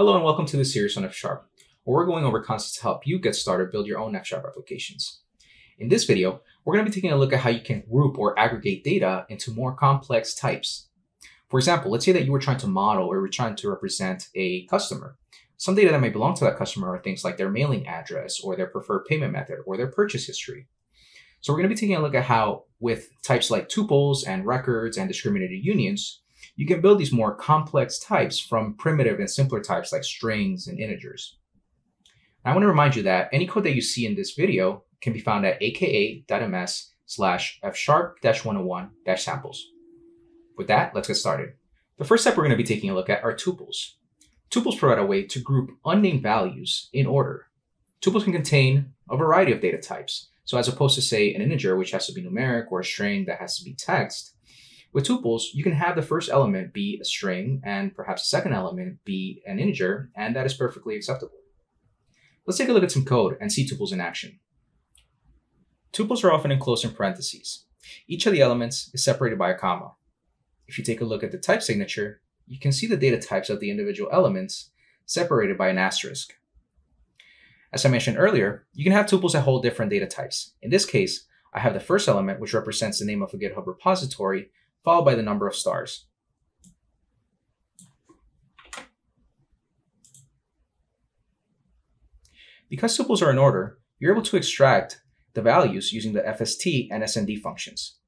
Hello and welcome to the series on F Sharp, where we're going over concepts to help you get started build your own F Sharp applications. In this video, we're going to be taking a look at how you can group or aggregate data into more complex types. For example, let's say that you were trying to model or were trying to represent a customer. Some data that may belong to that customer are things like their mailing address or their preferred payment method or their purchase history. So we're going to be taking a look at how with types like tuples and records and discriminated unions, you can build these more complex types from primitive and simpler types like strings and integers. I want to remind you that any code that you see in this video can be found at aka.ms slash fsharp-101 samples. With that, let's get started. The first step we're going to be taking a look at are tuples. Tuples provide a way to group unnamed values in order. Tuples can contain a variety of data types. So as opposed to say an integer, which has to be numeric, or a string that has to be text, with tuples, you can have the first element be a string and perhaps the second element be an integer, and that is perfectly acceptable. Let's take a look at some code and see tuples in action. Tuples are often enclosed in parentheses. Each of the elements is separated by a comma. If you take a look at the type signature, you can see the data types of the individual elements separated by an asterisk. As I mentioned earlier, you can have tuples that hold different data types. In this case, I have the first element, which represents the name of a GitHub repository, followed by the number of stars. Because tuples are in order, you're able to extract the values using the FST and SND functions.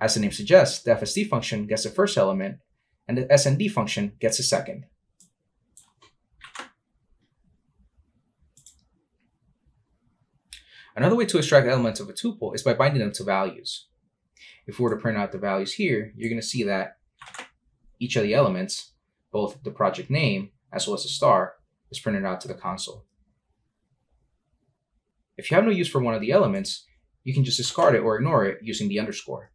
As the name suggests, the FST function gets the first element, and the SND function gets the second. Another way to extract elements of a tuple is by binding them to values. If we were to print out the values here, you're going to see that each of the elements, both the project name as well as the star, is printed out to the console. If you have no use for one of the elements, you can just discard it or ignore it using the underscore.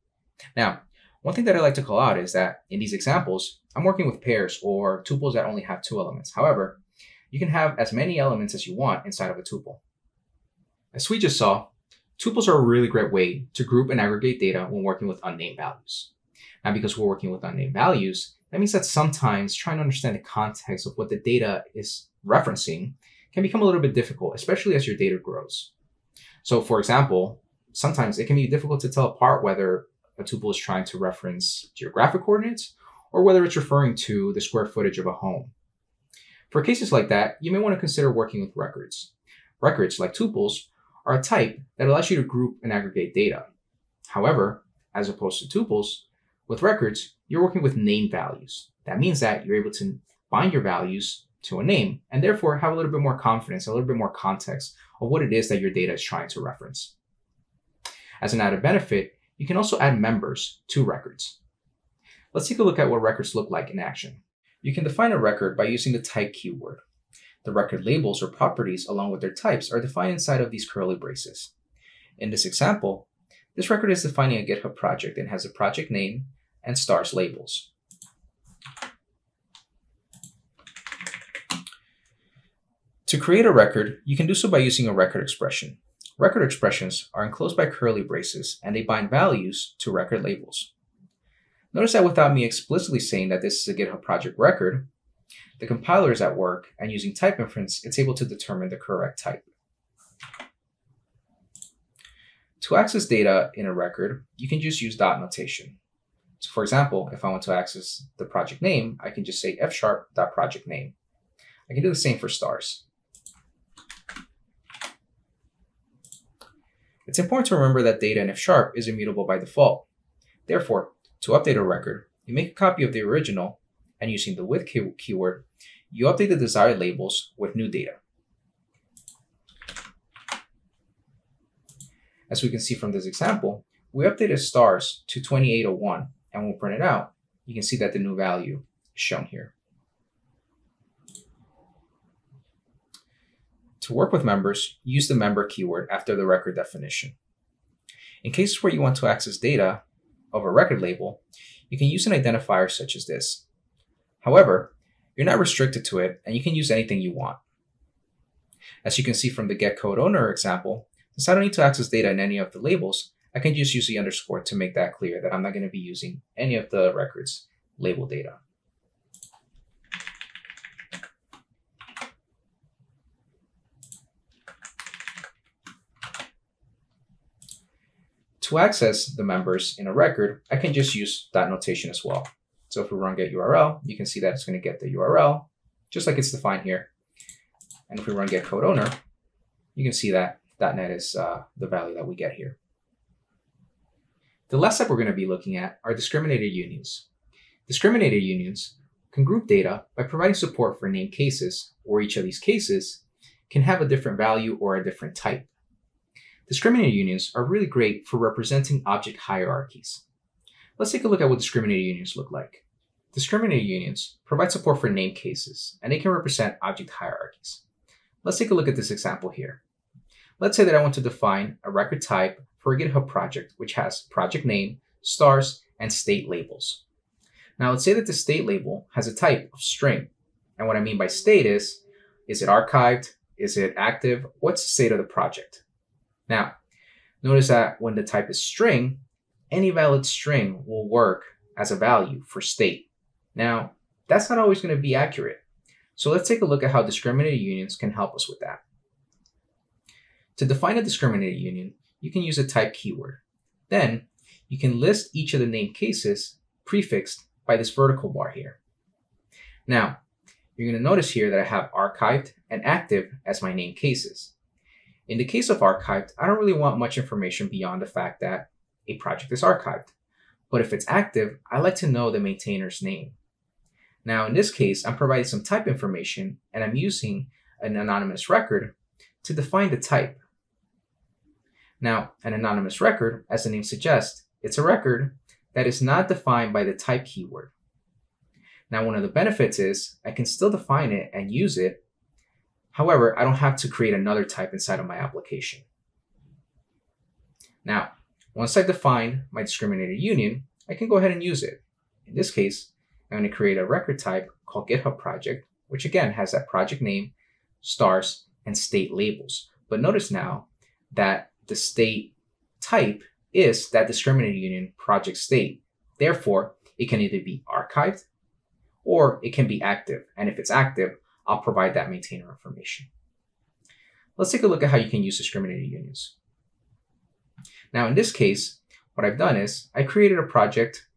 Now, one thing that I like to call out is that in these examples, I'm working with pairs or tuples that only have two elements. However, you can have as many elements as you want inside of a tuple. As we just saw, Tuples are a really great way to group and aggregate data when working with unnamed values. Now, because we're working with unnamed values, that means that sometimes trying to understand the context of what the data is referencing can become a little bit difficult, especially as your data grows. So, for example, sometimes it can be difficult to tell apart whether a tuple is trying to reference geographic coordinates or whether it's referring to the square footage of a home. For cases like that, you may want to consider working with records. Records, like tuples, are a type that allows you to group and aggregate data. However, as opposed to tuples, with records, you're working with name values. That means that you're able to bind your values to a name and therefore have a little bit more confidence, a little bit more context of what it is that your data is trying to reference. As an added benefit, you can also add members to records. Let's take a look at what records look like in action. You can define a record by using the type keyword. The record labels or properties along with their types are defined inside of these curly braces. In this example, this record is defining a GitHub project and has a project name and stars labels. To create a record, you can do so by using a record expression. Record expressions are enclosed by curly braces and they bind values to record labels. Notice that without me explicitly saying that this is a GitHub project record, the compiler is at work, and using type inference, it's able to determine the correct type. To access data in a record, you can just use dot notation. So for example, if I want to access the project name, I can just say fsharp.projectName. I can do the same for stars. It's important to remember that data in F is immutable by default. Therefore, to update a record, you make a copy of the original and using the with key keyword, you update the desired labels with new data. As we can see from this example, we updated stars to 2801, and we'll print it out. You can see that the new value is shown here. To work with members, use the member keyword after the record definition. In cases where you want to access data of a record label, you can use an identifier such as this. However, you're not restricted to it and you can use anything you want. As you can see from the get code owner example, since I don't need to access data in any of the labels, I can just use the underscore to make that clear that I'm not going to be using any of the records label data. To access the members in a record, I can just use that notation as well. So if we run get URL, you can see that it's going to get the URL, just like it's defined here. And if we run get code owner, you can see that .NET is uh, the value that we get here. The last step we're going to be looking at are discriminated unions. Discriminated unions can group data by providing support for named cases, or each of these cases can have a different value or a different type. Discriminated unions are really great for representing object hierarchies. Let's take a look at what discriminated unions look like. Discriminated unions provide support for named cases, and they can represent object hierarchies. Let's take a look at this example here. Let's say that I want to define a record type for a GitHub project, which has project name, stars, and state labels. Now let's say that the state label has a type of string. And what I mean by state is, is it archived? Is it active? What's the state of the project? Now, notice that when the type is string, any valid string will work as a value for state. Now, that's not always going to be accurate. So let's take a look at how discriminated unions can help us with that. To define a discriminated union, you can use a type keyword. Then, you can list each of the named cases prefixed by this vertical bar here. Now, you're going to notice here that I have archived and active as my named cases. In the case of archived, I don't really want much information beyond the fact that a project is archived. But if it's active, I like to know the maintainer's name. Now, in this case, I'm providing some type information and I'm using an anonymous record to define the type. Now, an anonymous record, as the name suggests, it's a record that is not defined by the type keyword. Now, one of the benefits is I can still define it and use it. However, I don't have to create another type inside of my application. Now, once I've defined my discriminated union, I can go ahead and use it. In this case, I'm going to create a record type called GitHub project, which again has that project name, stars, and state labels. But notice now that the state type is that discriminated union project state. Therefore, it can either be archived or it can be active. And if it's active, I'll provide that maintainer information. Let's take a look at how you can use discriminated unions. Now, in this case, what I've done is I created a project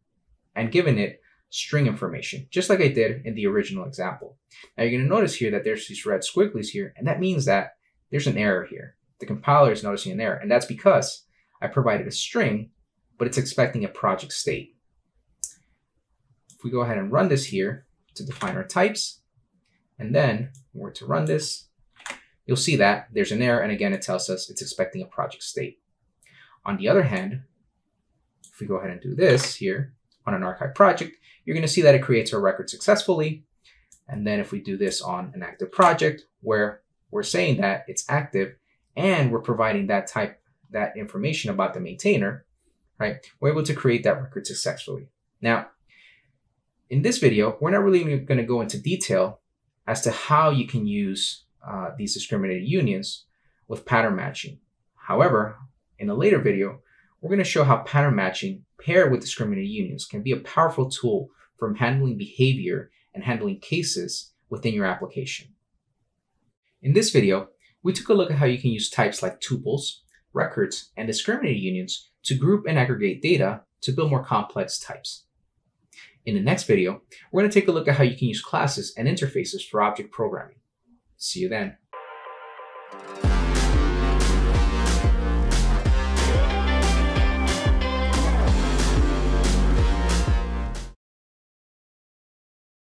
and given it string information, just like I did in the original example. Now you're going to notice here that there's these red squigglies here, and that means that there's an error here. The compiler is noticing an error, and that's because I provided a string, but it's expecting a project state. If we go ahead and run this here to define our types, and then we're to run this, you'll see that there's an error, and again, it tells us it's expecting a project state. On the other hand, if we go ahead and do this here on an archive project, you're going to see that it creates a record successfully. And then if we do this on an active project where we're saying that it's active and we're providing that type, that information about the maintainer, right? We're able to create that record successfully. Now, in this video, we're not really going to go into detail as to how you can use uh, these discriminated unions with pattern matching. However, in a later video, we're going to show how pattern matching paired with discriminated unions can be a powerful tool for handling behavior and handling cases within your application. In this video, we took a look at how you can use types like tuples, records, and discriminated unions to group and aggregate data to build more complex types. In the next video, we're going to take a look at how you can use classes and interfaces for object programming. See you then.